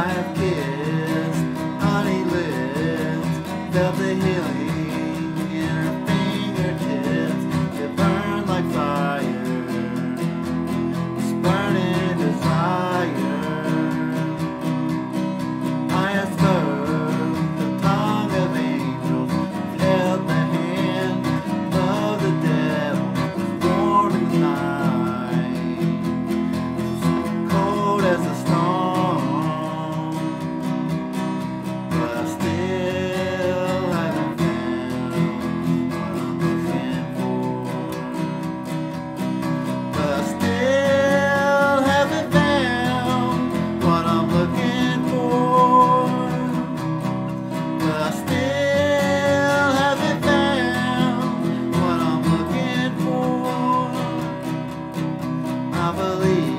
five kids. I believe.